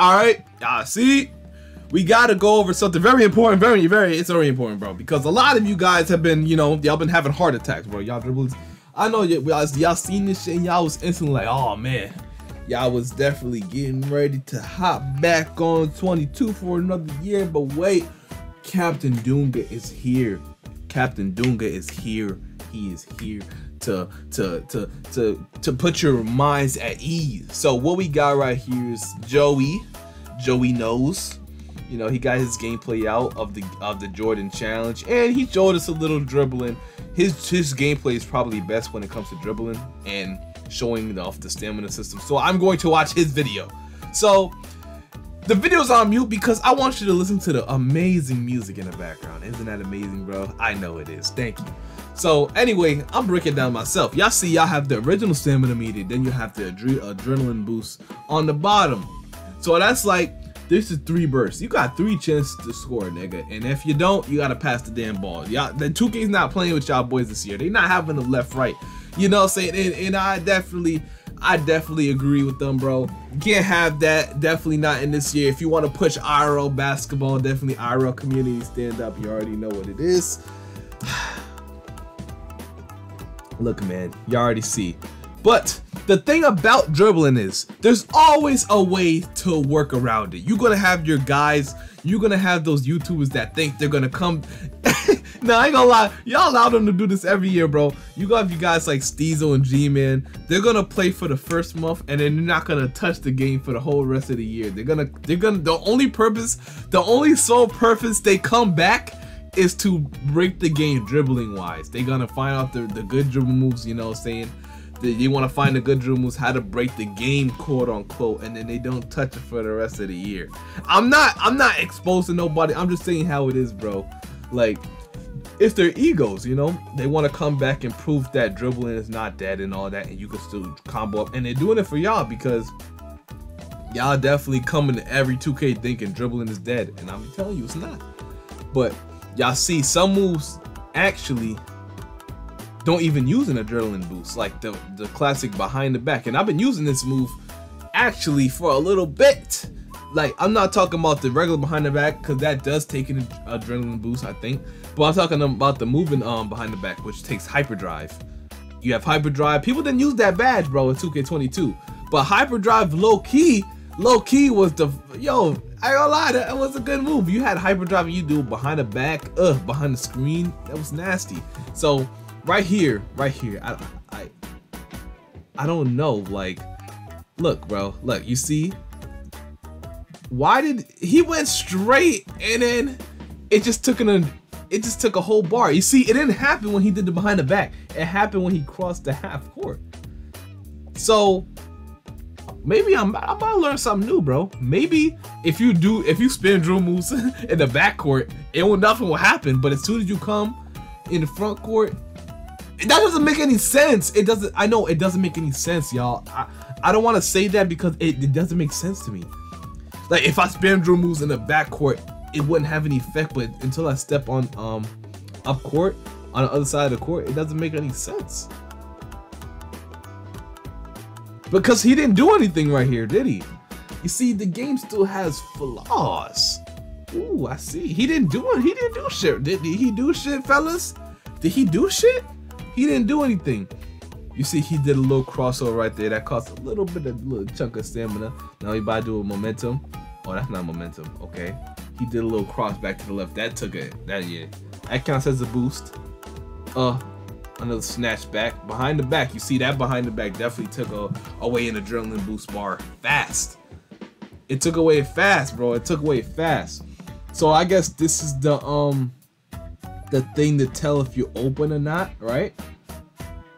All right, y'all see, we gotta go over something very important, very, very, it's very important, bro, because a lot of you guys have been, you know, y'all been having heart attacks, bro. Y'all dribbles. I know y'all, seen this shit and y'all was instantly like, oh man, y'all was definitely getting ready to hop back on 22 for another year, but wait, Captain Dunga is here. Captain Dunga is here. He is here to to to to to put your minds at ease. So what we got right here is Joey. Joe Knows. You know, he got his gameplay out of the of the Jordan challenge and he showed us a little dribbling. His his gameplay is probably best when it comes to dribbling and showing off the stamina system. So I'm going to watch his video. So the video's on mute because I want you to listen to the amazing music in the background. Isn't that amazing, bro? I know it is. Thank you. So anyway, I'm breaking down myself. Y'all see y'all have the original stamina meter, then you have the adre adrenaline boost on the bottom. So that's like, this is three bursts. You got three chances to score, nigga. And if you don't, you gotta pass the damn ball. Y'all, the 2K's not playing with y'all boys this year. They not having the left right. You know what I'm saying? And, and I definitely I definitely agree with them, bro. Can't have that. Definitely not in this year. If you want to push IRL basketball, definitely IRL community stand up. You already know what it is. Look, man, you already see. But the thing about dribbling is there's always a way to work around it. You're gonna have your guys, you're gonna have those YouTubers that think they're gonna come. nah, I ain't gonna lie, y'all allow them to do this every year, bro. You got you guys like Steezo and G-Man. They're gonna play for the first month and then they're not gonna touch the game for the whole rest of the year. They're gonna, they're gonna, the only purpose, the only sole purpose they come back is to break the game dribbling wise. They're gonna find out the, the good dribble moves, you know, saying they want to find the good dribbles, how to break the game, quote unquote, and then they don't touch it for the rest of the year. I'm not, I'm not exposing nobody. I'm just saying how it is, bro. Like, it's their egos, you know. They want to come back and prove that dribbling is not dead and all that, and you can still combo up. And they're doing it for y'all because y'all definitely coming to every 2K thinking dribbling is dead, and I'm telling you it's not. But y'all see some moves actually don't even use an adrenaline boost like the the classic behind the back. And i've been using this move actually for a little bit. Like i'm not talking about the regular behind the back because that does take an adrenaline boost i think. But i'm talking about the moving um behind the back which takes hyperdrive. You have hyperdrive. People didn't use that badge bro in 2k22 but hyperdrive low key low key was the yo I gonna lie, that was a good move. You had hyperdrive and you do behind the back, uh, behind the screen. That was nasty. So right here, right here, I, I, I don't know. Like, look, bro, look, you see, why did he went straight and then it just took an, it just took a whole bar. You see, it didn't happen when he did the behind the back. It happened when he crossed the half court. So maybe I'm, I'm about to learn something new, bro. Maybe if you do, if you spin drill moves in the back court, it will nothing will happen. But as soon as you come in the front court, that doesn't make any sense. It doesn't. I know it doesn't make any sense, y'all. I, I don't want to say that because it, it doesn't make sense to me. Like if I spam drill moves in the back court, it wouldn't have any effect. But until I step on um up court on the other side of the court, it doesn't make any sense. Because he didn't do anything right here, did he? You see, the game still has flaws. Ooh, I see. He didn't do it. He didn't do shit. Did, did he do shit, fellas? Did he do shit? He didn't do anything. You see, he did a little crossover right there. That cost a little bit of little chunk of stamina. Now he about to do a momentum. Oh, that's not momentum. Okay. He did a little cross back to the left. That took it. That yeah. That counts as a boost. Uh, another snatch back behind the back. You see that behind the back definitely took a, away an adrenaline boost bar fast. It took away fast, bro. It took away fast. So I guess this is the um the thing to tell if you're open or not, right?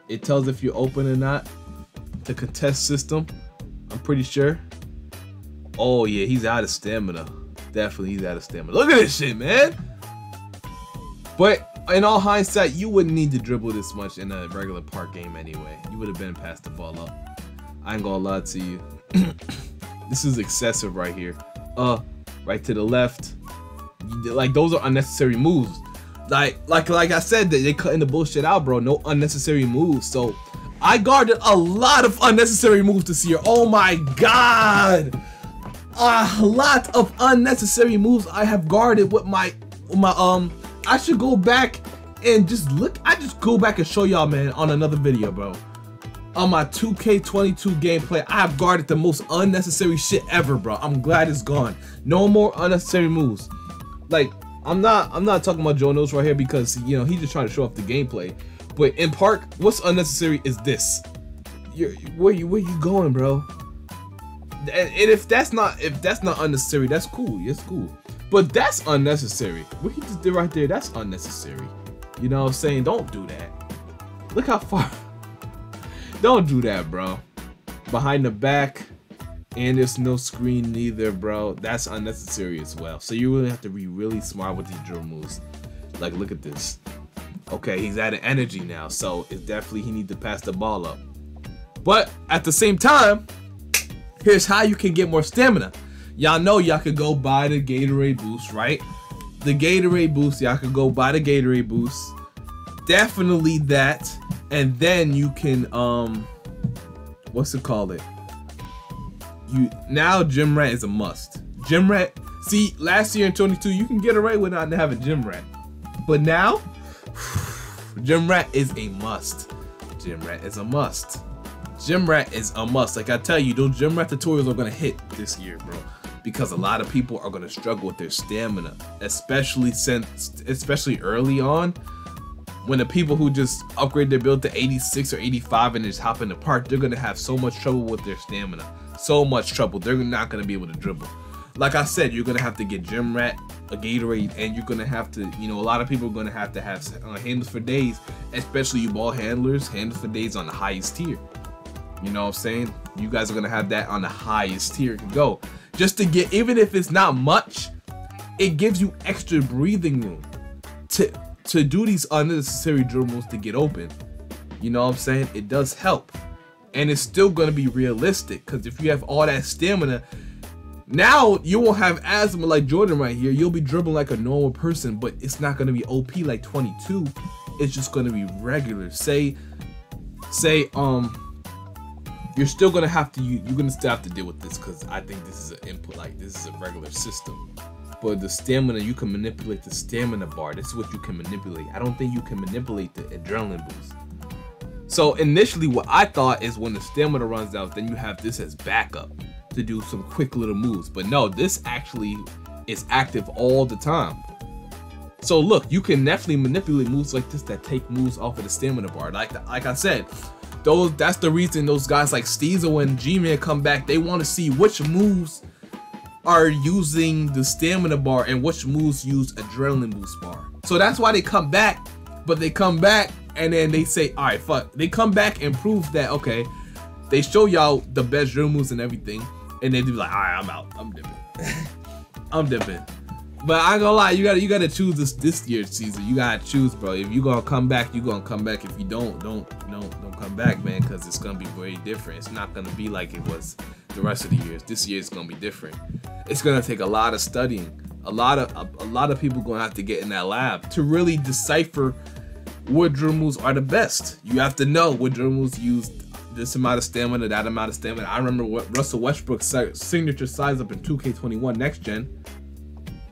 It tells if you're open or not. The contest system, I'm pretty sure. Oh yeah, he's out of stamina. Definitely he's out of stamina. Look at this shit, man. But in all hindsight, you wouldn't need to dribble this much in a regular park game anyway. You would have been past the ball up. I ain't gonna lie to you. this is excessive right here. Uh, right to the left. Like those are unnecessary moves. Like, like, like I said, they, cutting the bullshit out, bro. No unnecessary moves. So I guarded a lot of unnecessary moves this year. Oh my god. a lot of unnecessary moves I have guarded with my with my um I should go back and just look I just go back and show y'all man on another video bro. On my 2K22 gameplay I have guarded the most unnecessary shit ever bro. I'm glad it's gone. No more unnecessary moves. Like I'm not I'm not talking about Joe Knows right here because you know he's just trying to show off the gameplay. But in Park what's unnecessary is this. You're, where you where you going bro? And, if that's not if that's not unnecessary, that's cool. It's cool. But that's unnecessary. What he just did right there, that's unnecessary. You know what I'm saying? Don't do that. Look how far. Don't do that, bro. Behind the back, and there's no screen neither, bro. That's unnecessary as well. So you really have to be really smart with these drill moves. Like, look at this. Okay, he's adding energy now, so it's definitely he need to pass the ball up. But at the same time, Here's how you can get more stamina. Y'all know y'all could go buy the Gatorade boost, right? The Gatorade boost, y'all could go buy the Gatorade boost. Definitely that. And then you can um what's it called it? You now gym rat is a must. Gym rat see last year in 22 you can get away without having gym rat. But now gym rat is a must. Gym rat is a must. Gym Rat is a must. Like I tell you, those Gym Rat tutorials are gonna hit this year, bro. Because a lot of people are gonna struggle with their stamina, especially since, especially early on, when the people who just upgrade their build to 86 or 85 and just hop in the park, they're gonna have so much trouble with their stamina. So much trouble. They're not gonna be able to dribble. Like I said, you're gonna have to get Gym Rat, a Gatorade, and you're gonna have to, you know, a lot of people are gonna have to have uh, handles for days, especially you ball handlers, handles for days on the highest tier. You know what I'm saying? You guys are gonna have that on the highest tier to go. Just to get, even if it's not much, it gives you extra breathing room to to do these unnecessary drill moves to get open. You know what I'm saying? It does help. And it's still gonna be realistic because if you have all that stamina, now you won't have asthma like Jordan right here. You'll be dribbling like a normal person, but it's not gonna be OP like 22. It's just gonna be regular. Say, say, um, you're still gonna have to you're gonna still have to deal with this because I think this is an input like this is a regular system. But the stamina, you can manipulate the stamina bar. This is what you can manipulate. I don't think you can manipulate the adrenaline boost. So initially what I thought is when the stamina runs out, then you have this as backup to do some quick little moves. But no, this actually is active all the time. So look, you can definitely manipulate moves like this that take moves off of the stamina bar. Like like I said, those that's the reason those guys like Steezo and G-Man come back. They want to see which moves are using the stamina bar and which moves use adrenaline boost bar. So that's why they come back, but they come back and then they say, all right, fuck. They come back and prove that, okay, they show y'all the best drill moves and everything, and they do like, all right, I'm out. I'm dipping. I'm dipping. But I gonna lie, you gotta you gotta choose this this year's season. You gotta choose, bro. If you gonna come back, you gonna come back. If you don't, don't don't don't come back, man, because it's gonna be very different. It's not gonna be like it was the rest of the years. This year is gonna be different. It's gonna take a lot of studying. A lot of a, a lot of people gonna have to get in that lab to really decipher what drill moves are the best. You have to know what drill moves use this amount of stamina, that amount of stamina. I remember what Russell Westbrook's signature size up in 2K21 next gen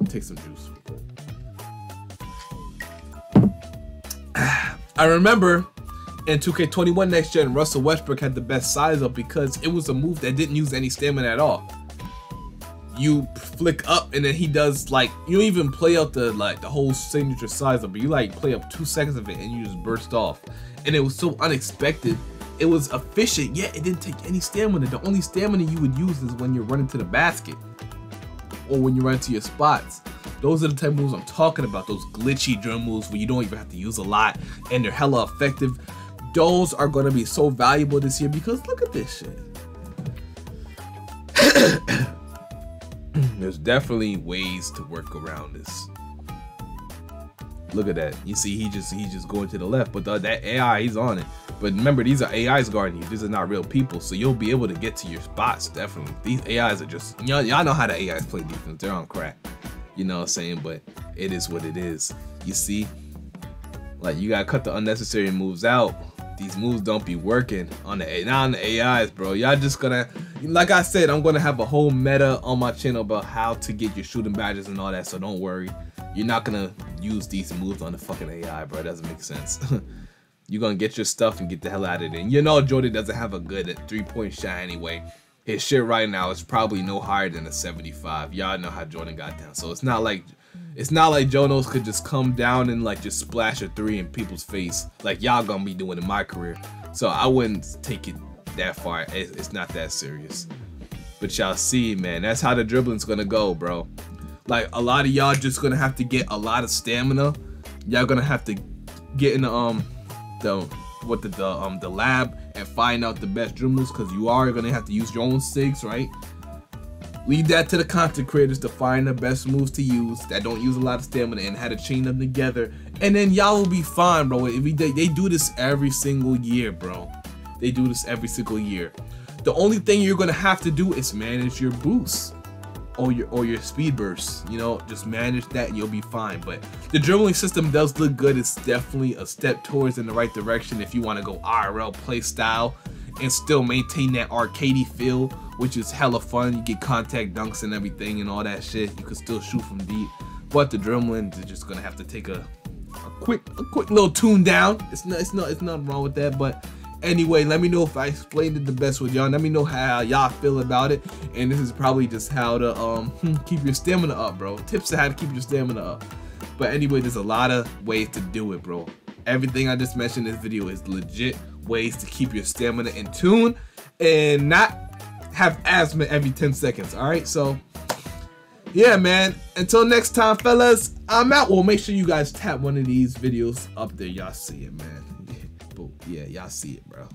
take some juice. I remember in 2K21 Next Gen, Russell Westbrook had the best size up because it was a move that didn't use any stamina at all. You flick up and then he does like you don't even play out the like the whole signature size up, but you like play up two seconds of it and you just burst off. And it was so unexpected. It was efficient, yet it didn't take any stamina. The only stamina you would use is when you're running to the basket or when you run to your spots. Those are the type of moves I'm talking about. Those glitchy drum moves where you don't even have to use a lot and they're hella effective. Those are going to be so valuable this year because look at this shit. There's definitely ways to work around this. Look at that. You see, he just he just going to the left, but the, that AI, he's on it. But remember, these are AIs guarding you. These are not real people, so you'll be able to get to your spots. Definitely, these AIs are just y'all. Y'all know how the AIs play defense. They're on crack. You know what I'm saying? But it is what it is. You see, like you gotta cut the unnecessary moves out these moves don't be working on the not on the AIs, bro. Y'all just gonna, like I said, I'm gonna have a whole meta on my channel about how to get your shooting badges and all that. So don't worry, you're not gonna use these moves on the fucking AI, bro. It doesn't make sense. you're gonna get your stuff and get the hell out of it. And you know Jordan doesn't have a good three point shot anyway. His shit right now is probably no higher than a 75. Y'all know how Jordan got down, so it's not like it's not like Joe Knows could just come down and like just splash a three in people's face like y'all gonna be doing in my career. So I wouldn't take it that far. It's not that serious. But y'all see, man, that's how the dribbling's gonna go, bro. Like a lot of y'all just gonna have to get a lot of stamina. Y'all gonna have to get in the um the what the, the um the lab and find out the best dribblers because you are gonna have to use your own sticks, right? Leave that to the content creators to find the best moves to use that don't use a lot of stamina and how to chain them together. And then y'all will be fine, bro. We, they, they do this every single year, bro. They do this every single year. The only thing you're gonna have to do is manage your boosts or your or your speed bursts. You know, just manage that and you'll be fine. But the dribbling system does look good. It's definitely a step towards in the right direction if you want to go IRL play style and still maintain that arcadey feel, which is hella fun. You get contact dunks and everything and all that shit. You can still shoot from deep. But the dribbling is just gonna have to take a, a quick a quick little tune down. It's not it's not it's nothing wrong with that, but anyway let me know if i explained it the best with y'all let me know how y'all feel about it and this is probably just how to um keep your stamina up bro tips on how to keep your stamina up but anyway there's a lot of ways to do it bro everything i just mentioned in this video is legit ways to keep your stamina in tune and not have asthma every 10 seconds. All right, so yeah, man. Until next time, fellas, I'm out. Well, make sure you guys tap one of these videos up there. Y'all see it, man. Yeah, y'all see it, bro.